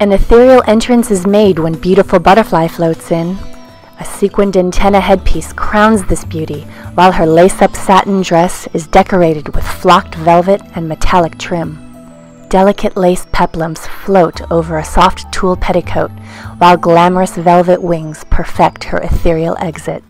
An ethereal entrance is made when beautiful butterfly floats in. A sequined antenna headpiece crowns this beauty, while her lace-up satin dress is decorated with flocked velvet and metallic trim. Delicate lace peplums float over a soft tulle petticoat, while glamorous velvet wings perfect her ethereal exit.